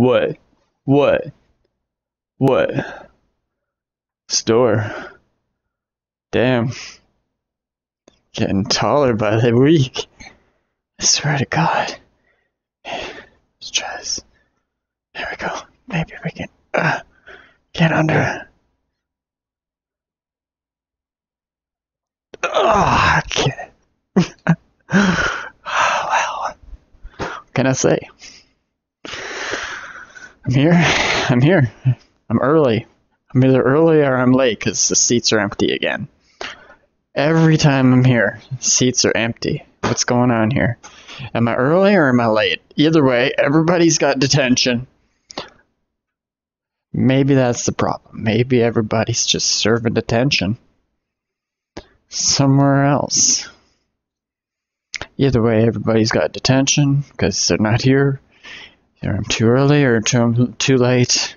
What? What? What? Store. Damn. Getting taller by the week. I swear to God. This. There we go. Maybe we can uh, get under. Oh, okay. well, what can I say? I'm here. I'm here. I'm early. I'm either early or I'm late because the seats are empty again. Every time I'm here, seats are empty. What's going on here? Am I early or am I late? Either way, everybody's got detention. Maybe that's the problem. Maybe everybody's just serving detention somewhere else. Either way, everybody's got detention because they're not here. Either I'm too early or too, too late.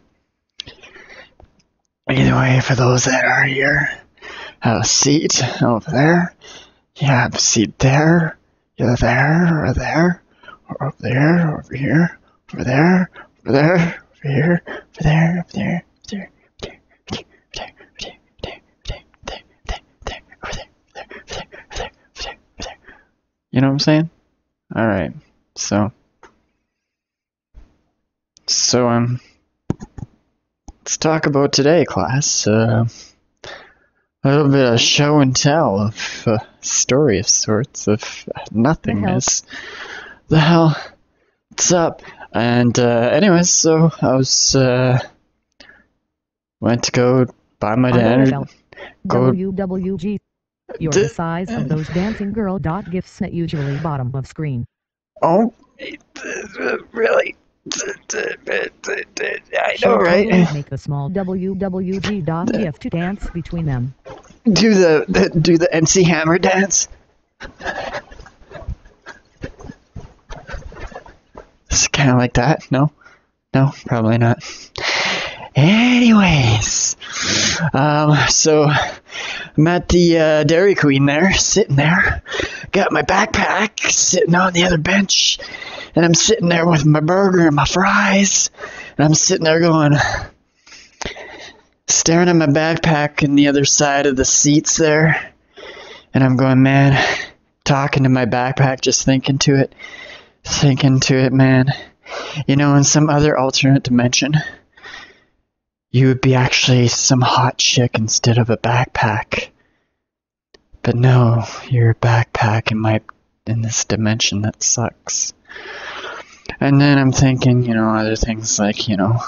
Either way, for those that are here, have a seat over there. You have a seat there, either there or there, or over there, or over here, over there, over there, over here, over there, over there, over there. You know what I'm saying? All right. So, so um, let's talk about today, class. Uh, a little bit of show and tell of a story of sorts of nothingness. The hell? What's up? And uh, anyways, so I was uh, went to go buy my dinner. Go WWG. You're the size of those dancing girl dot gifs at usually bottom of screen. Oh, really? I know, right? Make a small WWG dot gif to dance between them. Do the, the do the MC Hammer dance. It's kind of like that. No, no, probably not. Anyways, um, so I'm at the uh, Dairy Queen there, sitting there. Got my backpack sitting on the other bench, and I'm sitting there with my burger and my fries, and I'm sitting there going, staring at my backpack and the other side of the seats there, and I'm going, man, talking to my backpack, just thinking to it, thinking to it, man. You know, in some other alternate dimension, you would be actually some hot chick instead of a backpack. But no, you're a backpack in my in this dimension that sucks. And then I'm thinking, you know, other things like, you know,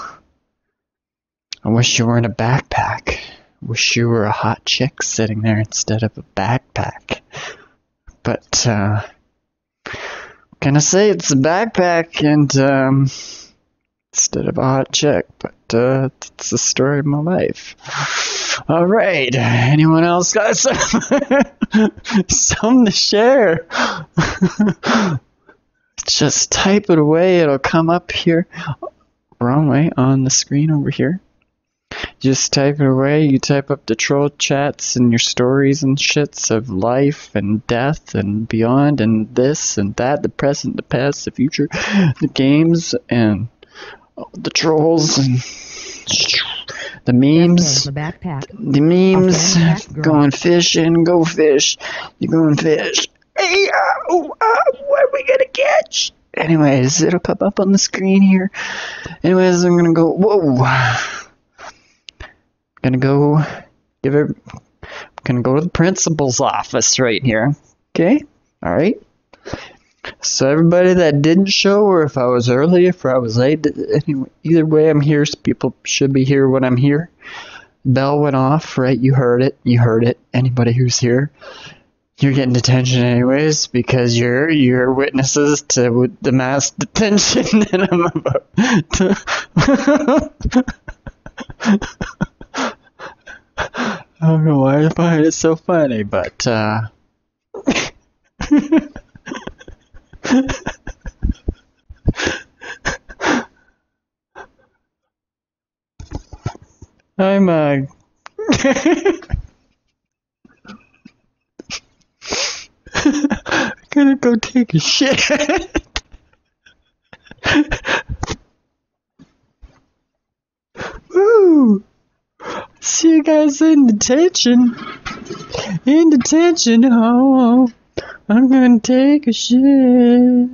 I wish you were in a backpack. Wish you were a hot chick sitting there instead of a backpack. But uh gonna say it's a backpack and um instead of a hot chick, but uh, it's the story of my life. All right, anyone else got some some to share? Just type it away; it'll come up here. Wrong way on the screen over here. Just type it away. You type up the troll chats and your stories and shits of life and death and beyond and this and that, the present, the past, the future, the games and the trolls and the memes. The backpack. The memes. Okay, that girl. Going fishing, go fish. You're going fish. Hey, uh, uh, what are we gonna catch? Anyways, it'll pop up on the screen here. Anyways, I'm gonna go. Whoa. Gonna go give it. Gonna go to the principal's office right here. Okay. All right. So everybody that didn't show, or if I was early, if I was late, anyway, either way, I'm here. So people should be here when I'm here. Bell went off, right? You heard it. You heard it. Anybody who's here, you're getting detention anyways because you're you're witnesses to the mass detention that I'm about. I don't know why I find it so funny, but uh. I'm uh gonna go take a shit. Woo! See you guys in detention. In detention, oh, I'm gonna take a shit.